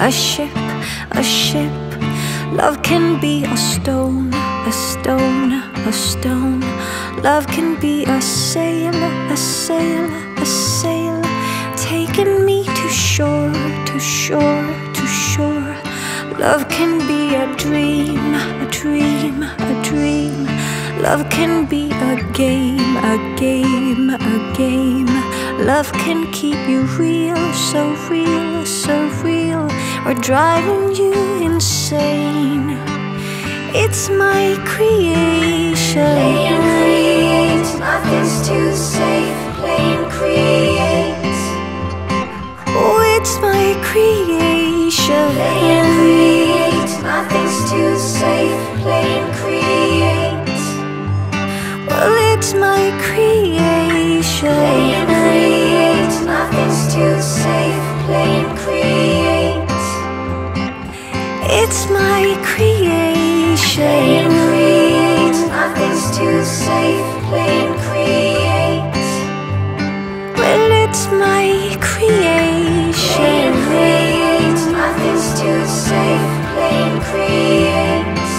a ship, a ship. Love can be a stone, a stone, a stone. Love can be a sail, a sail, a sail. Taking me to shore, to shore, to shore. Love can be a dream, a dream, a dream. Love can be a game, a game, a game. Love can keep you real, so real, so real or driving you insane. It's my creation. Play and create, nothing's too safe. Play and create. Oh, it's my creation. Play and create, nothing's too safe. Play and create. Well, it's my creation. my creation. Plain creates, nothing's too safe. Plain creates. Well, it's my creation. Plain creates, nothing's too safe. Plain creates.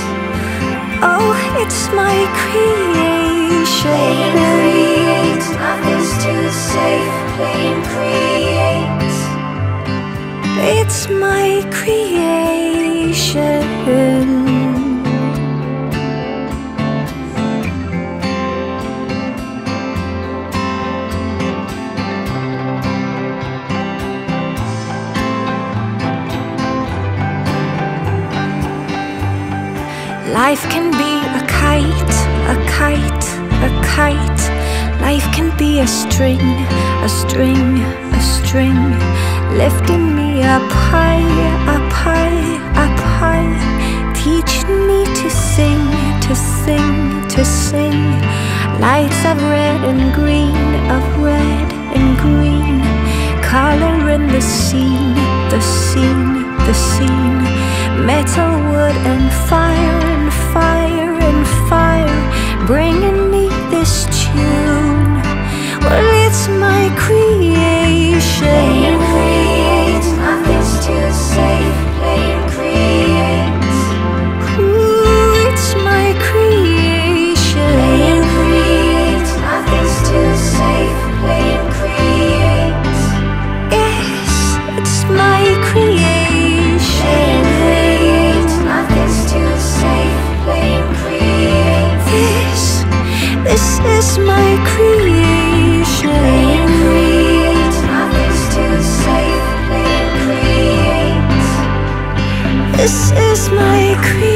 Oh, it's my creation. Plain creates, nothing's too safe. Plain creates. It's my creation. Life can be a kite, a kite, a kite. Life can be a string, a string, a string. Lifting me up high, up high, up high. Teaching me to sing, to sing, to sing. Lights of red and green, of red and green. Color in the scene, the scene, the scene. Metal, wood, and fire, fire, and fire. Bringing me this tune. Well, it's my creation. Is my creation. Create. Nothing's too safe. Create. This is my creation.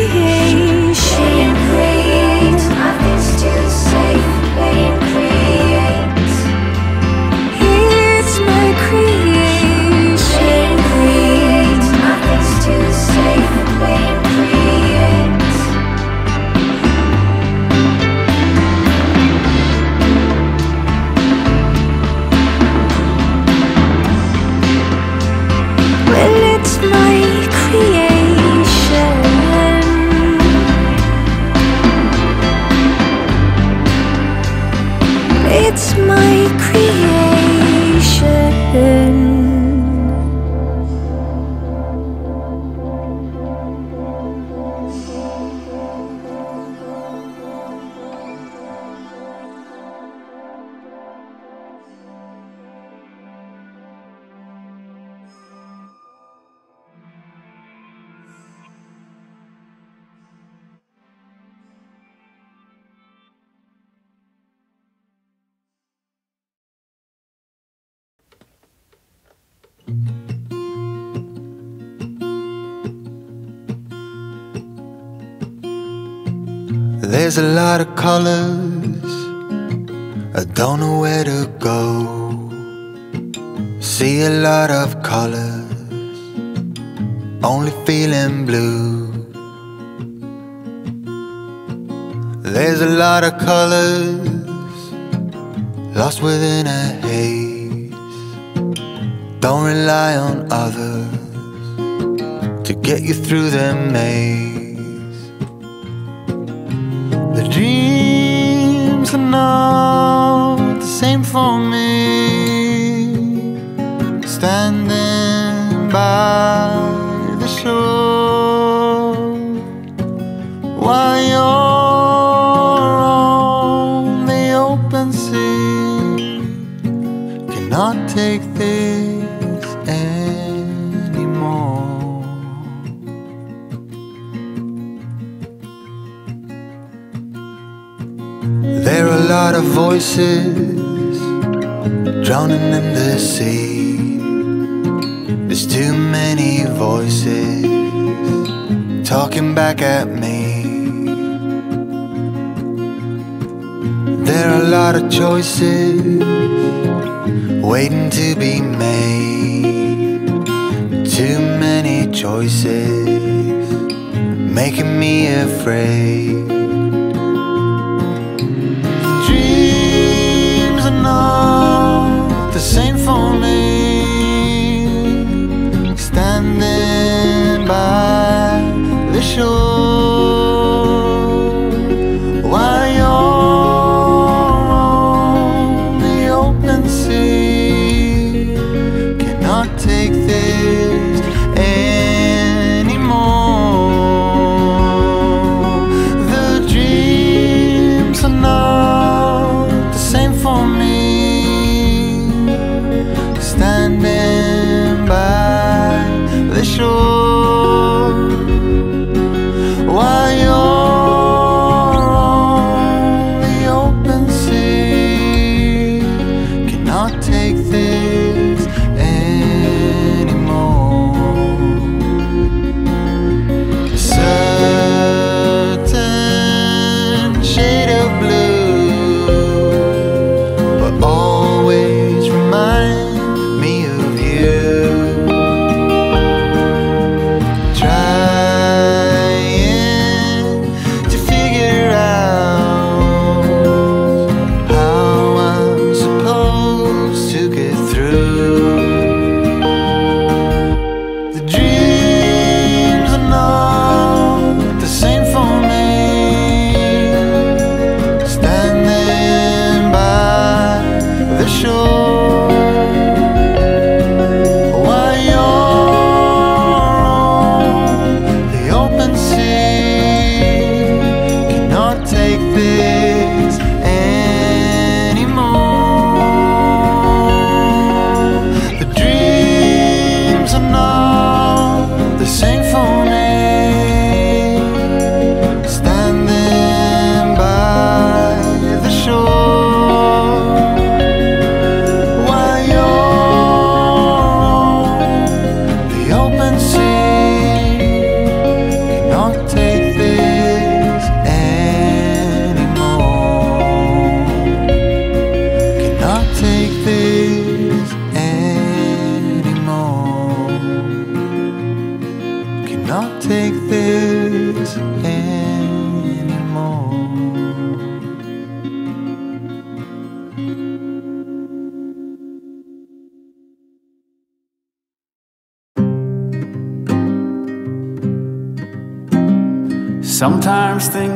There's a lot of colors, I don't know where to go. See a lot of colors, only feeling blue. There's a lot of colors, lost within a haze. Don't rely on others to get you through the maze. Dreams the same for me. Voices drowning in the sea. There's too many voices talking back at me. There are a lot of choices waiting to be made. Too many choices making me afraid.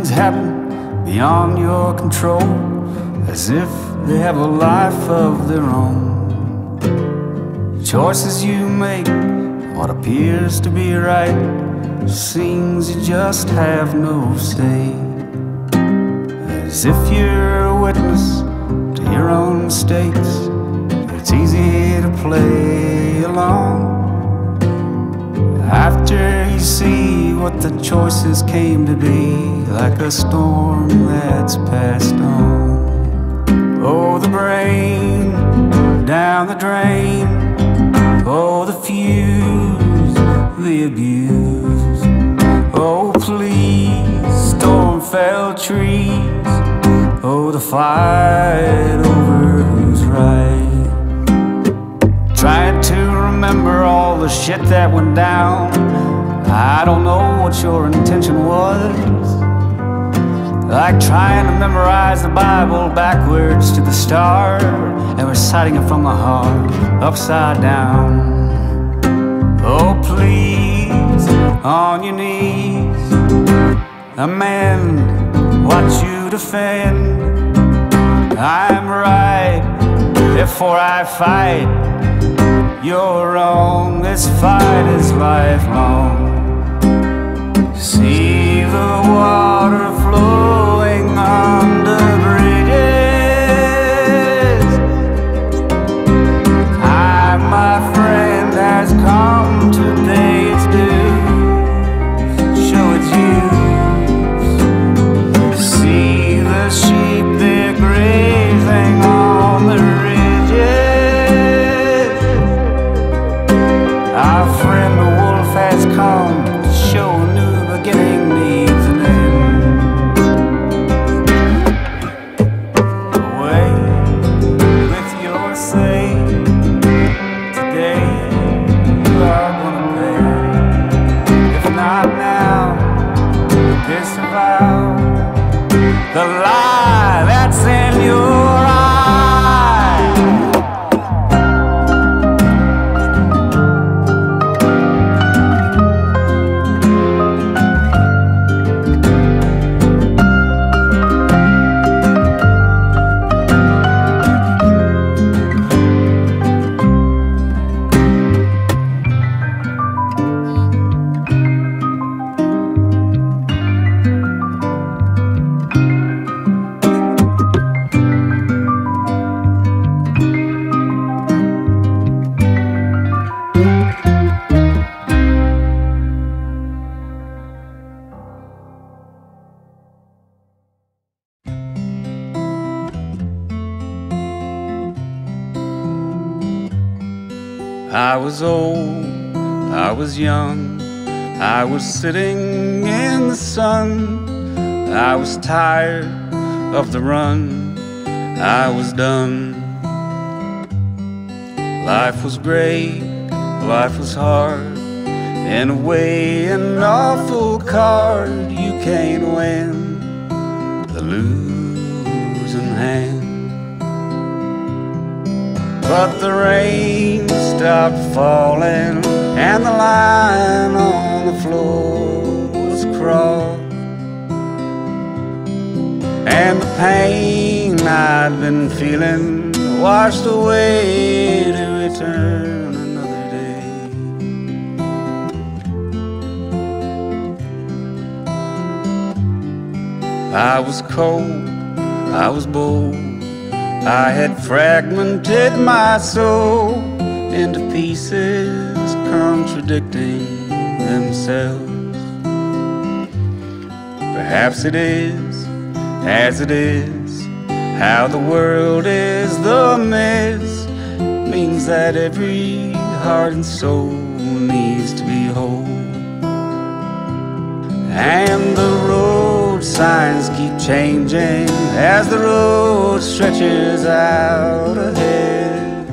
Things happen beyond your control, as if they have a life of their own. The Choices you make, what appears to be right, seems you just have no say. As if you're a witness to your own mistakes, it's easy to play along. After you see what the choices came to be, like a storm that's passed on. Oh, the brain down the drain. Oh, the fuse, the abuse. Oh, please, storm fell trees. Oh, the fight over who's right. Trying to remember all the shit that went down. I don't know what your intention was. Like trying to memorize the Bible backwards to the start and reciting it from the heart upside down. Oh, please, on your knees, amend what you defend. I'm right before I fight. You're wrong, this fight is lifelong. The losing hand. But the rain stopped falling, and the line on the floor was crossed. And the pain I'd been feeling washed away to return I was cold, I was bold. I had fragmented my soul into pieces contradicting themselves. Perhaps it is as it is, how the world is the mess means that every heart and soul needs to be whole. And the signs keep changing as the road stretches out ahead.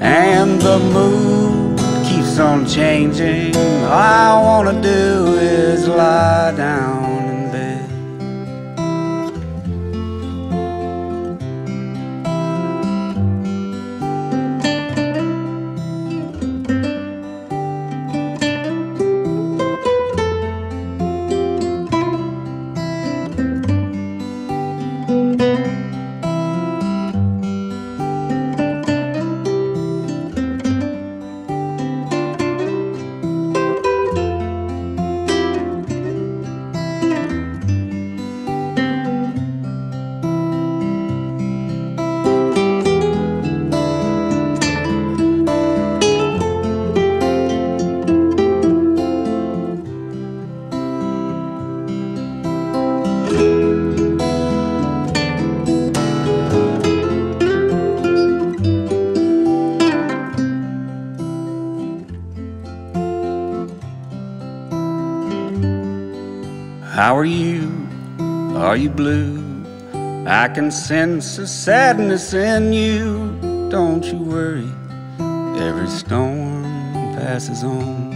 And the mood keeps on changing. All I wanna do is lie How are you? Are you blue? I can sense a sadness in you. Don't you worry, every storm passes on.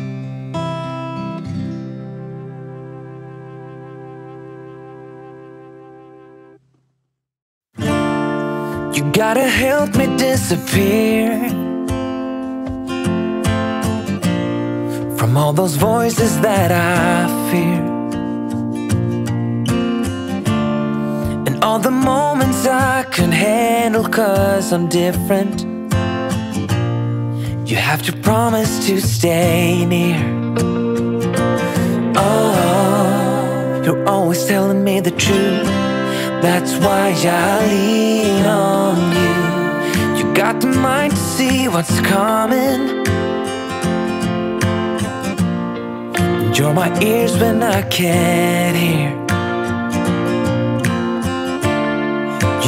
You gotta help me disappear from all those voices that I fear. All the moments I can handle cause I'm different. You have to promise to stay near. Oh, you're always telling me the truth. That's why I lean on you. You got the mind to see what's coming. You're my ears when I can't hear.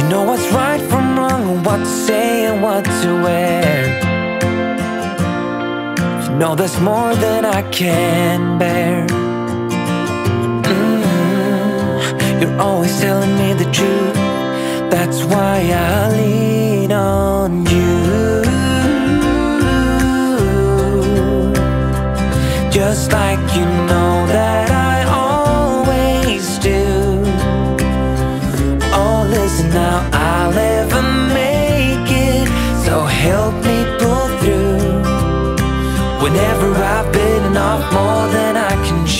You know what's right from wrong, and what to say and what to wear. You know there's more than I can bear. Mm, You're always telling me the truth. That's why I lean on you. Just like you know that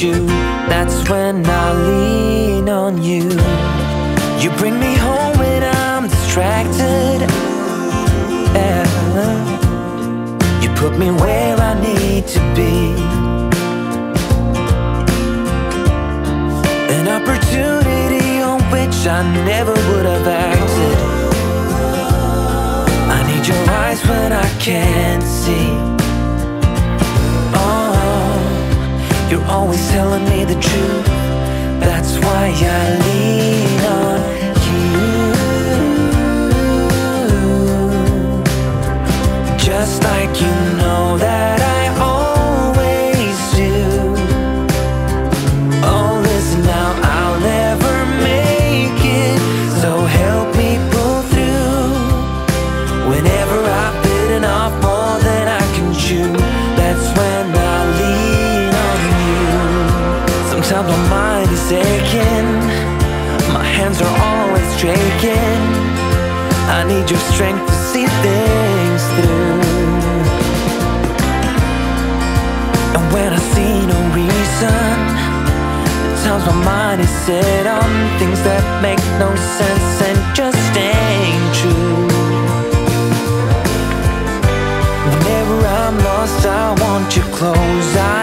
Chew, that's when I lean on you. You bring me home when I'm distracted. Yeah. You put me where I need to be. An opportunity on which I never would have acted. I need your eyes when I can't see. You're always telling me the truth. That's why I lean on you. Just like you know that shaking. I need your strength to see things through. And when I see no reason, at times my mind is set on things that make no sense and just ain't true. Whenever I'm lost, I want you close.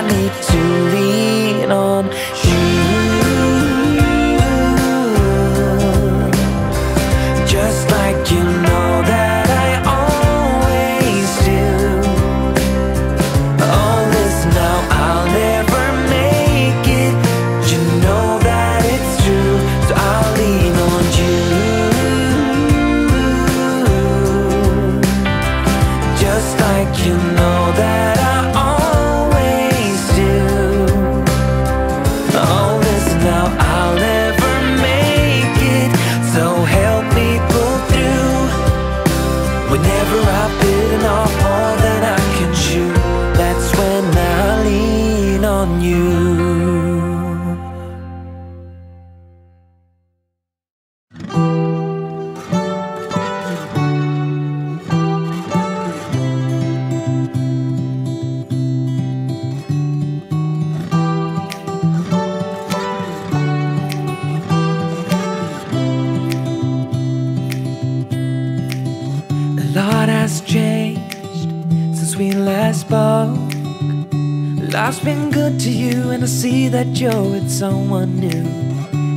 you're with someone new.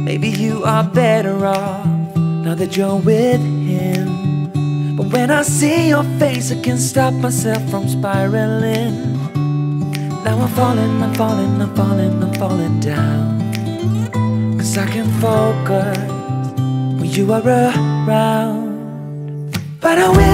Maybe you are better off Now that you're with him. But when I see your face I can't stop myself from spiraling. Now I'm falling, I'm falling, I'm falling, I'm falling down. Cause I can focus When you are around. But I will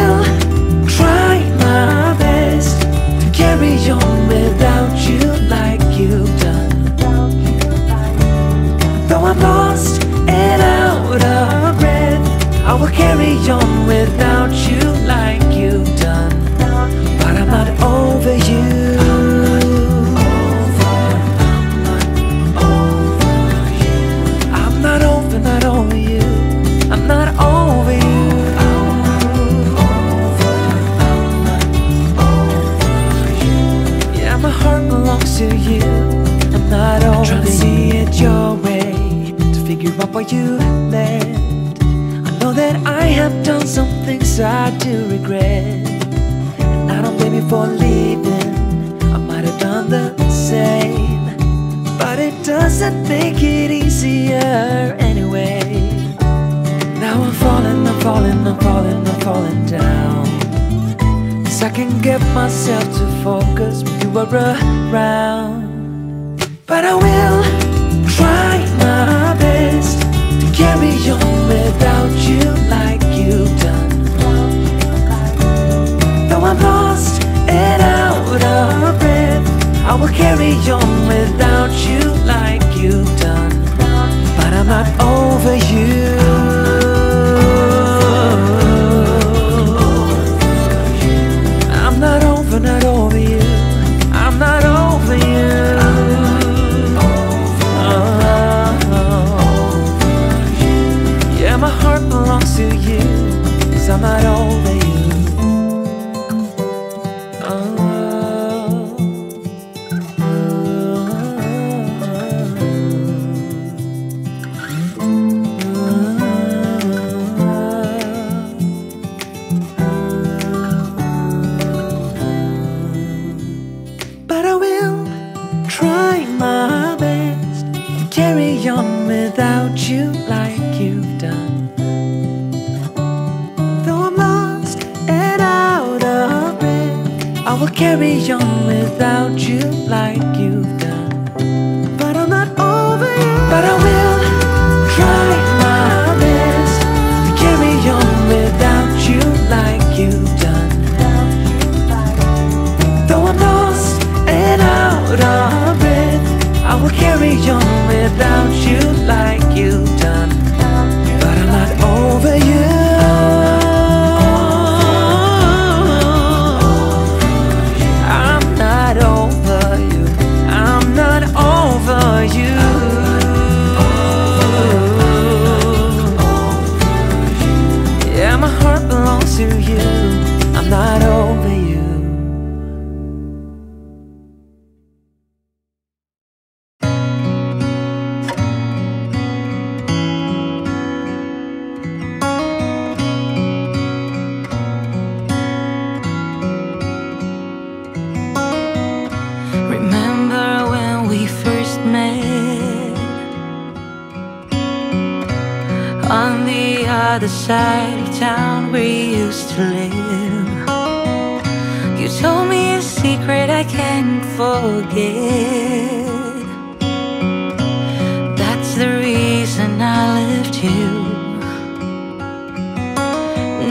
other side of town we used to live. You told me a secret I can't forget. That's the reason I left you.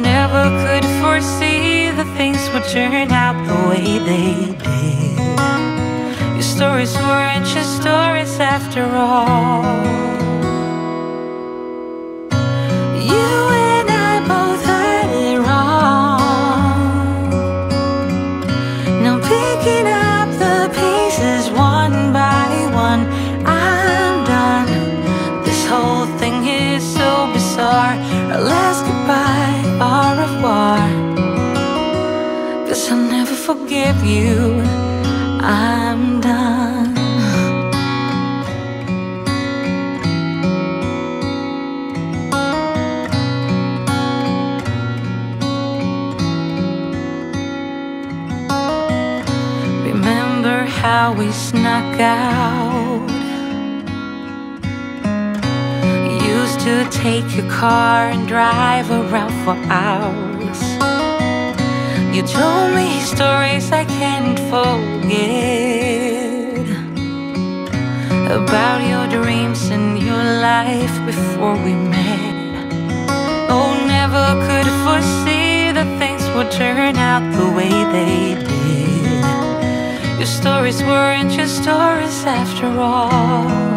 Never could foresee that things would turn out the way they did. Your stories weren't just stories after all. You. I'm done. Remember how we snuck out? Used to take your car and drive around for hours. You told me stories I can't forget about your dreams and your life before we met. Oh, never could foresee that things would turn out the way they did. Your stories weren't just stories after all.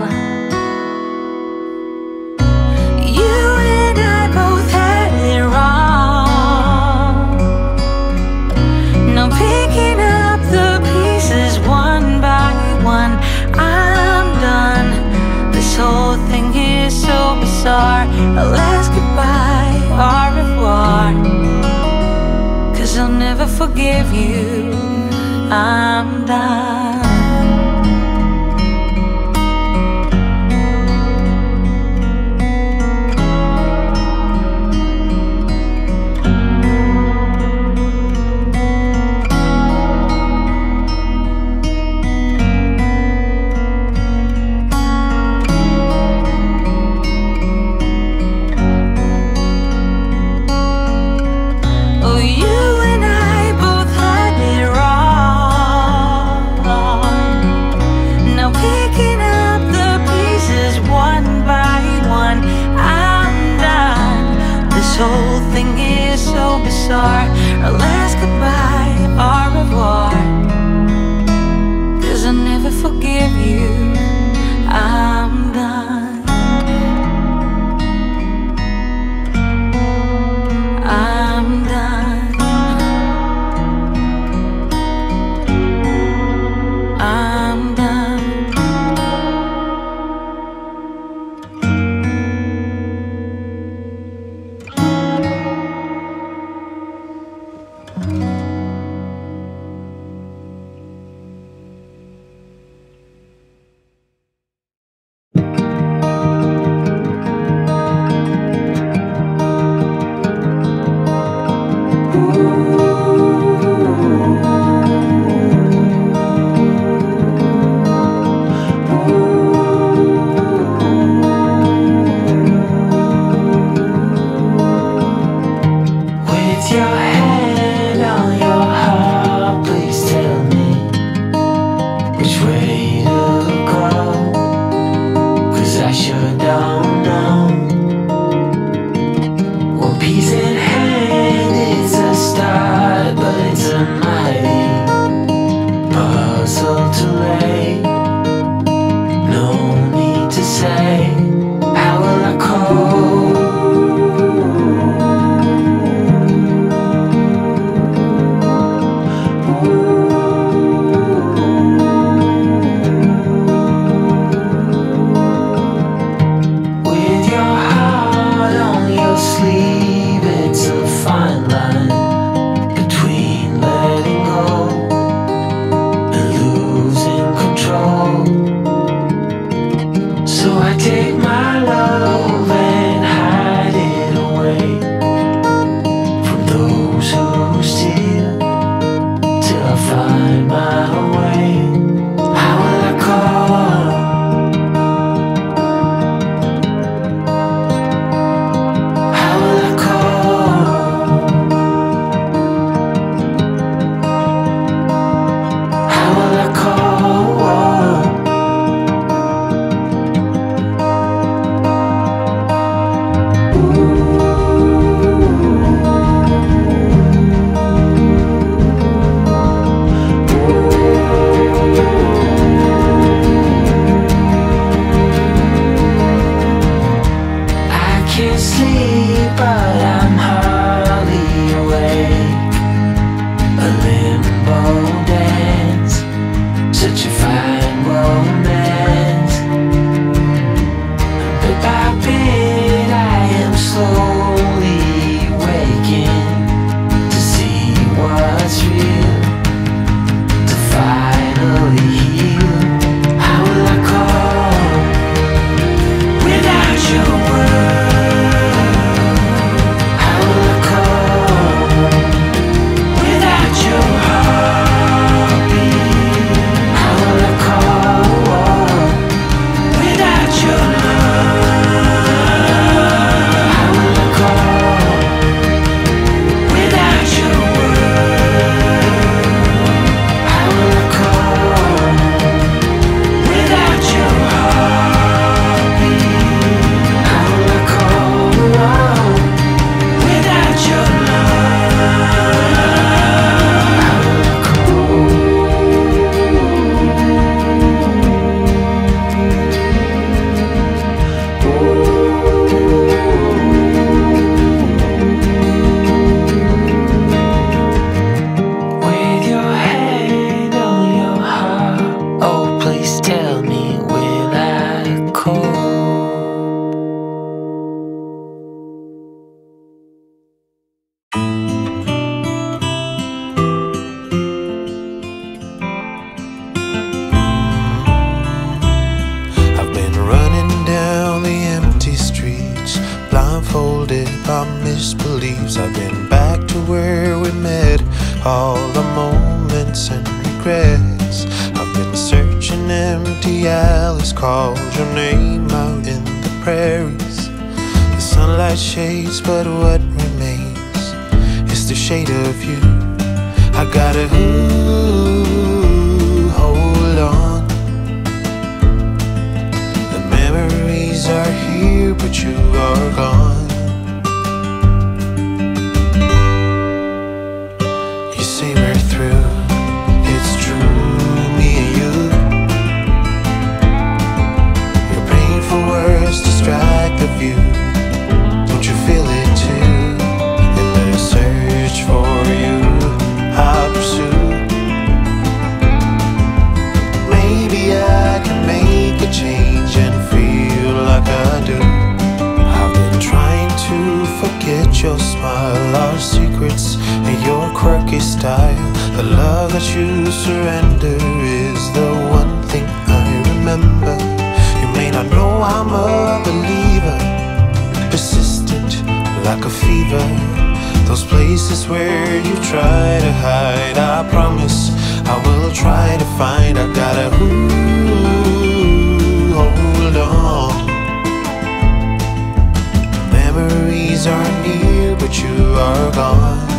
Style. The love that you surrender is the one thing I remember. You may not know I'm a believer, persistent like a fever. Those places where you try to hide, I promise I will try to find. I gotta ooh, hold on. Memories are near, but you are gone.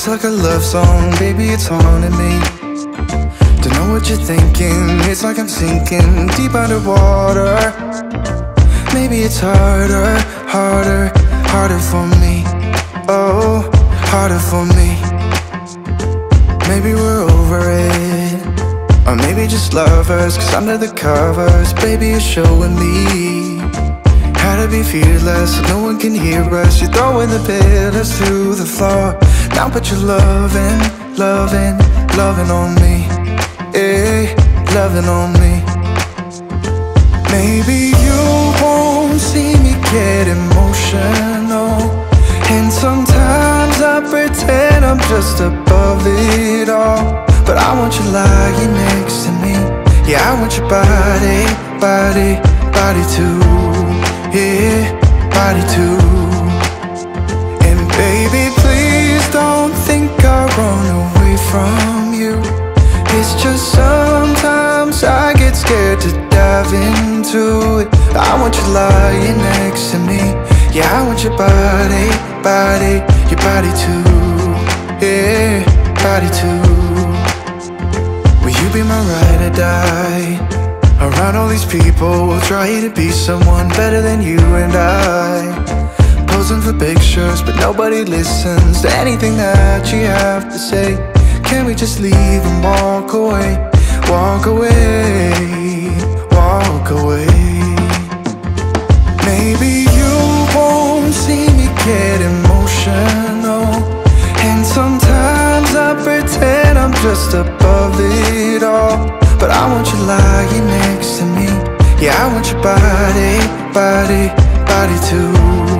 Just like a love song Baby, it's haunting me. Don't know what you're thinking It's like I'm sinking deep underwater. Maybe it's harder, harder, harder for me. Oh, harder for me. Maybe we're over it. Or maybe just lovers Cause under the covers Baby, you're showing me how to be fearless. So no one can hear us You're throwing the pillars through the floor Now put your loving, loving, loving on me. Eh, loving on me. Maybe you won't see me get emotional. And sometimes I pretend I'm just above it all. But I want you lying next to me. Yeah, I want your body, body, body too. Yeah, body too. I run away from you. It's just sometimes I get scared to dive into it. I want you lying next to me. Yeah, I want your body, body, your body too. Yeah, body too. Will you be my ride or die? Around all these people, we'll try to be someone better than you and I. Posing for pictures, but nobody listens to anything that you have to say. Can we just leave and walk away? Walk away, walk away. Maybe you won't see me get emotional. And sometimes I pretend I'm just above it all. But I want you lying next to me. Yeah, I want your body, body, body too.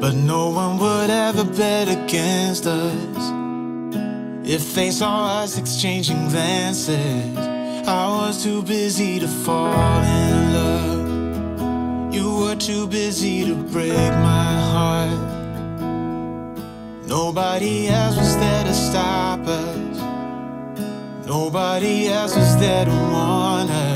But no one would ever bet against us. If they saw us exchanging glances, I was too busy to fall in love. You were too busy to break my heart. Nobody else was there to stop us. Nobody else was there to warn us.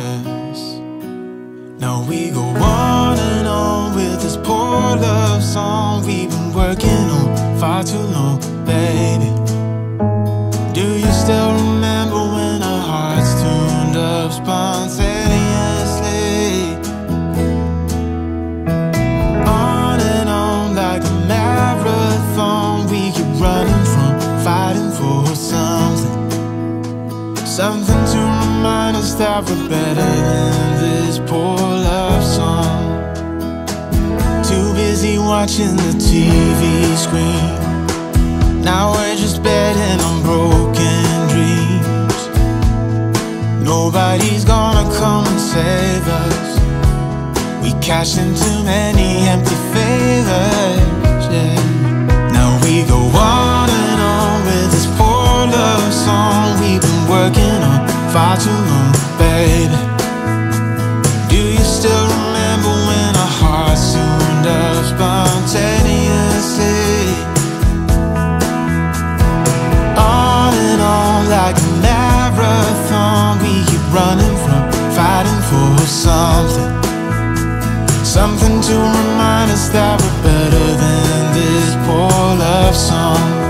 Now we go on and on with this poor love song we've been working on far too long, baby. Do you still remember when our hearts tuned up spontaneously? On and on like a marathon, we keep running from fighting for something. Something to remind us that we're better than poor love song. Too busy watching the TV screen. Now we're just betting on broken dreams. Nobody's gonna come and save us. We cash in too many empty favors. Yeah. Now we go on and on with this poor love song we've been working on far too long, baby. Still remember when our hearts tuned up spontaneously? On and on like a marathon, we keep running from fighting for something. Something to remind us that we're better than this poor love song.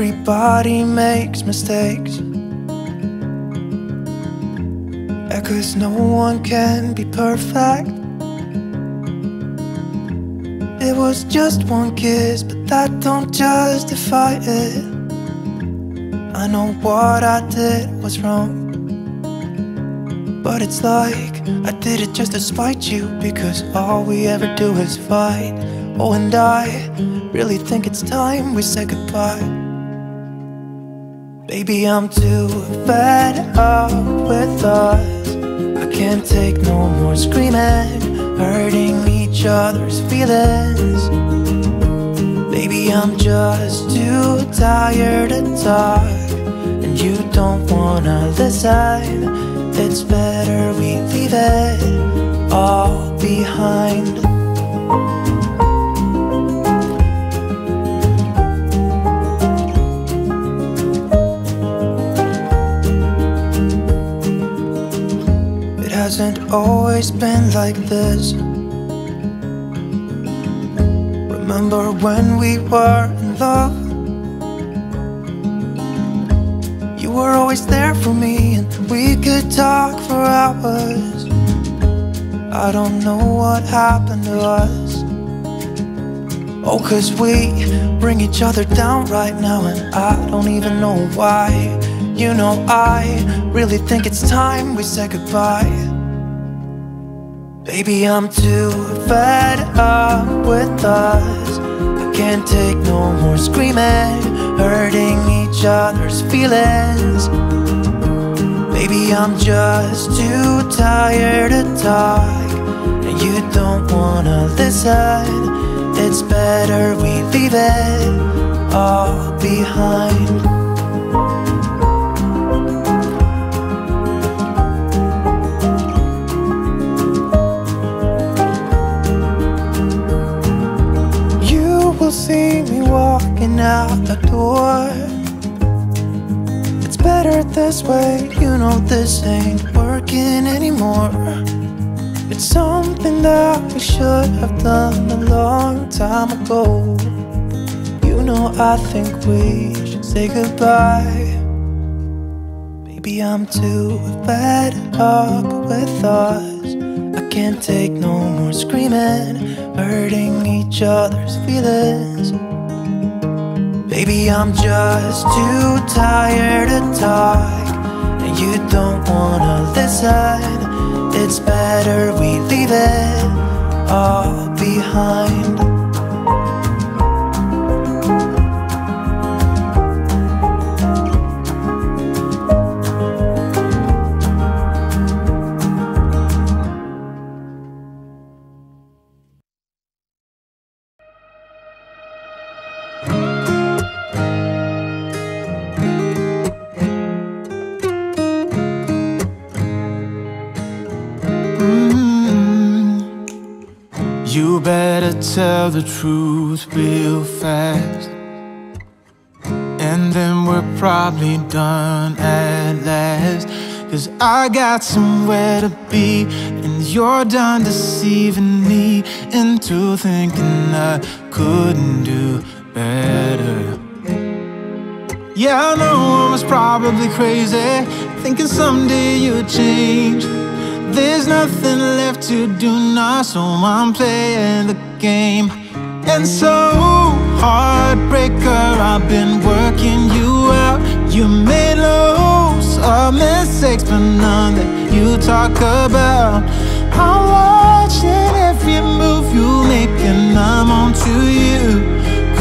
Everybody makes mistakes. Cause no one can be perfect. It was just one kiss, but that don't justify it. I know what I did was wrong. But it's like I did it just to spite you because all we ever do is fight. Oh, and I really think it's time we say goodbye. Baby, I'm too fed up with us. I can't take no more screaming, hurting each other's feelings. Baby, I'm just too tired to talk, and you don't wanna listen. It's better we leave it all behind. Hasn't always been like this. Remember when we were in love? You were always there for me, and we could talk for hours. I don't know what happened to us. Oh, cause we bring each other down right now, and I don't even know why. You know, I really think it's time we say goodbye. Baby, I'm too fed up with us. I can't take no more screaming, hurting each other's feelings. Baby, I'm just too tired to talk, and you don't wanna listen. It's better we leave it all behind. see me walking out the door. It's better this way, you know this ain't working anymore. It's something that we should have done a long time ago. You know I think we should say goodbye. Maybe I'm too fed up with us I can't take no more screaming hurting each other's feelings. Baby, I'm just too tired to talk, and you don't wanna listen. It's better we leave it all behind. The truth real fast. And then we're probably done at last. Cause I got somewhere to be, and you're done deceiving me into thinking I couldn't do better. Yeah, I know I was probably crazy, thinking someday you'd change. There's nothing left to do now, so I'm playing the game. And so, heartbreaker, I've been working you out. You made loads of mistakes, but none that you talk about. I'm watching every move you make, and I'm on to you.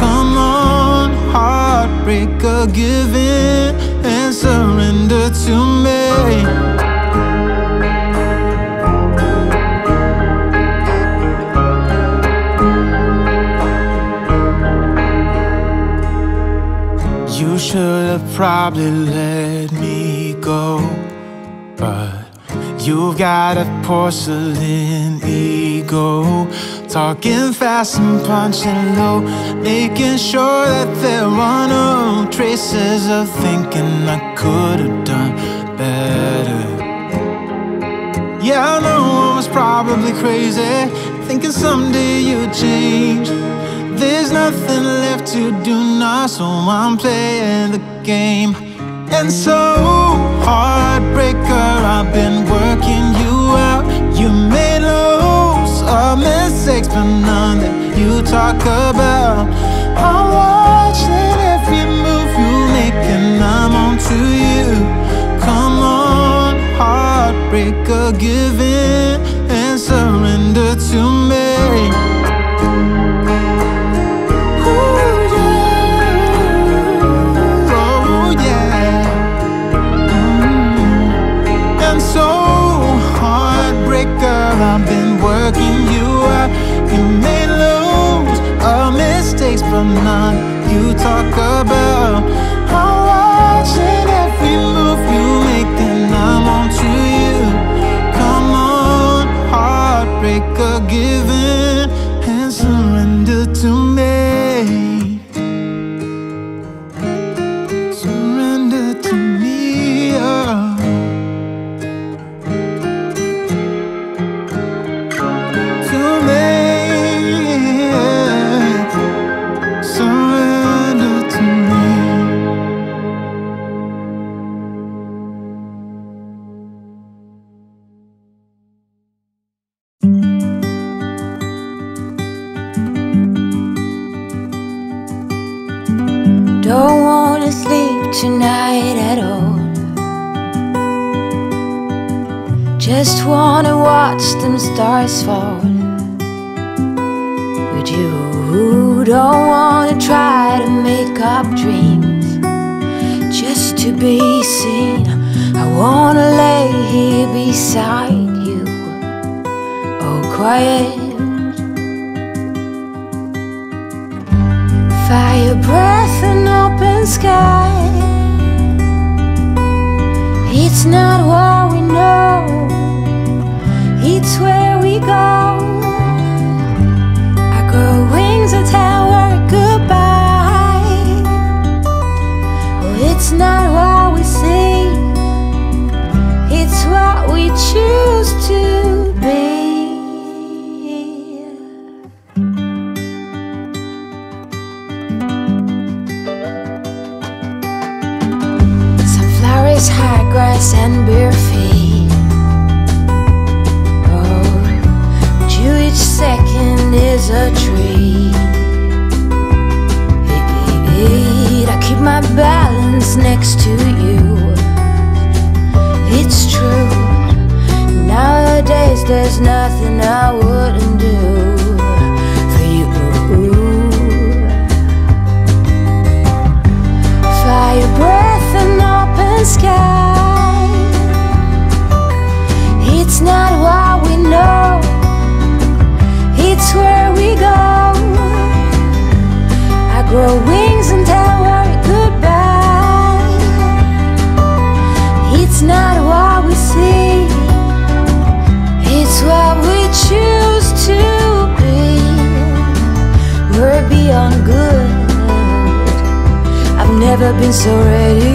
Come on, heartbreaker, give in and surrender to me. Should have probably let me go. But you've got a porcelain ego. Talking fast and punching low. Making sure that there are no traces of thinking I could have done better. Yeah, I know I was probably crazy. Thinking someday you'd change. There's nothing left to do now, so I'm playing the game. And so, heartbreaker, I've been working you out. You made loads of mistakes, but none that you talk about. I'm watching every move you make, and I'm on to you. Come on, heartbreaker, give in and surrender to me. So, heartbreaker, I've been working you out. You made loads of mistakes, but none you talk about. I'm watching every move you make, and I'm on to you. Come on, heartbreaker, give never been